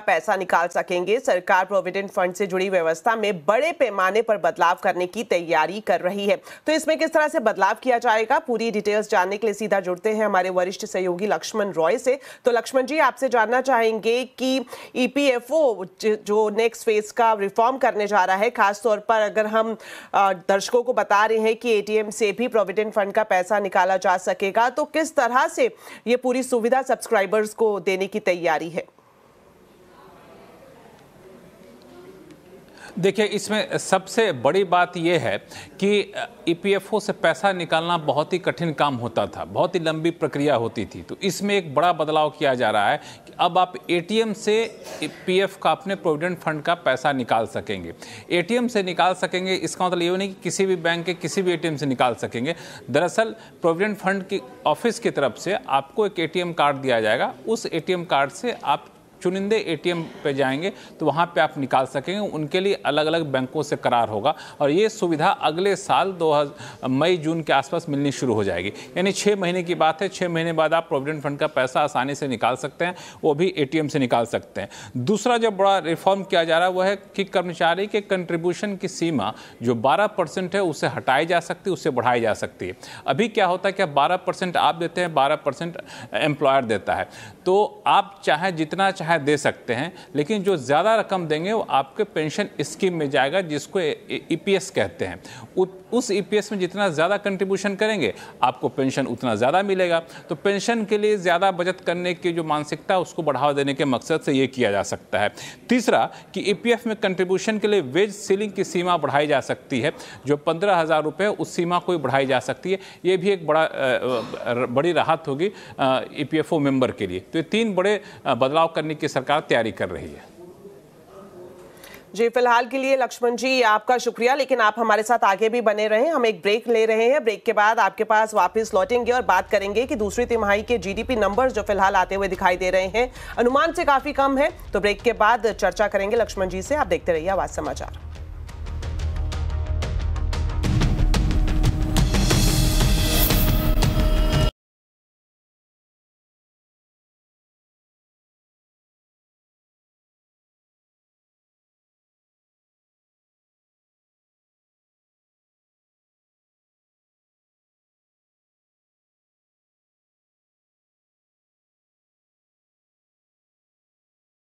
पैसा निकाल सकेंगे। सरकार प्रोविडेंट फंड से जुड़ी व्यवस्था में बड़े पैमाने पर बदलाव करने की तैयारी कर रही है। तो इसमें किस तरह से बदलाव किया जाएगा? पूरी डिटेल्स जानने के लिए सीधा जुड़ते हैं हमारे वरिष्ठ सहयोगी लक्ष्मण रॉय से। तो लक्ष्मण जी, आपसे जानना चाहेंगे कि ईपीएफओ जो नेक्स्ट फ़ेज़ का रिफॉर्म करने जा रहा है खासतौर पर अगर हम दर्शकों को बता रहे हैं कि एटीएम से भी प्रोविडेंट फंड का पैसा निकाला जा सकेगा तो किस तरह से ये पूरी सुविधा सब्सक्राइबर्स को देने की तैयारी है? देखिए, इसमें सबसे बड़ी बात यह है कि ईपीएफओ से पैसा निकालना बहुत ही कठिन काम होता था, बहुत ही लंबी प्रक्रिया होती थी। तो इसमें एक बड़ा बदलाव किया जा रहा है कि अब आप एटीएम से पीएफ का, अपने प्रोविडेंट फंड का पैसा निकाल सकेंगे। एटीएम से निकाल सकेंगे, इसका मतलब ये नहीं कि किसी भी बैंक के किसी भी एटीएम से निकाल सकेंगे। दरअसल प्रोविडेंट फंड की ऑफ़िस की तरफ़ से आपको एक एटीएम कार्ड दिया जाएगा। उस एटीएम कार्ड से आप चुनिंदे एटीएम पे जाएँगे तो वहाँ पे आप निकाल सकेंगे, उनके लिए अलग अलग बैंकों से करार होगा, और ये सुविधा अगले साल दो मई, जून के आसपास मिलनी शुरू हो जाएगी। यानी छः महीने की बात है छः महीने बाद आप प्रोविडेंट फंड का पैसा आसानी से निकाल सकते हैं, वो भी एटीएम से निकाल सकते हैं। दूसरा जो बड़ा रिफॉर्म किया जा रहा है, वो है कि कर्मचारी के कंट्रीब्यूशन की सीमा जो बारह है, उसे हटाई जा सकती है उससे बढ़ाई जा सकती है। अभी क्या होता है कि बारह आप देते हैं, बारह एम्प्लॉयर देता है। तो आप चाहे जितना चाहे चाहे दे सकते हैं, लेकिन जो ज़्यादा रकम देंगे वो आपके पेंशन स्कीम में जाएगा, जिसको ईपीएस कहते हैं। उस ईपीएस में जितना ज़्यादा कंट्रीब्यूशन करेंगे, आपको पेंशन उतना ज़्यादा मिलेगा। तो पेंशन के लिए ज़्यादा बचत करने की जो मानसिकता, उसको बढ़ावा देने के मकसद से ये किया जा सकता है। तीसरा, कि ईपीएफ में कंट्रीब्यूशन के लिए वेज सीलिंग की सीमा बढ़ाई जा सकती है। जो पंद्रह हज़ार रुपये उस सीमा को बढ़ाई जा सकती है। ये भी एक बड़ा बड़ी राहत होगी ई पी मेंबर के लिए। तो ये तीन बड़े बदलाव करने की सरकार तैयारी कर रही है। जी, फ़िलहाल के लिए लक्ष्मण जी, आपका शुक्रिया, लेकिन आप हमारे साथ आगे भी बने रहे। हम एक ब्रेक ले रहे हैं। ब्रेक के बाद आपके पास वापस लौटेंगे और बात करेंगे कि दूसरी तिमाही के जीडीपी नंबर्स जो फ़िलहाल आते हुए दिखाई दे रहे हैं, अनुमान से काफ़ी कम है। तो ब्रेक के बाद चर्चा करेंगे लक्ष्मण जी से। आप देखते रहिए आवाज़ समाचार।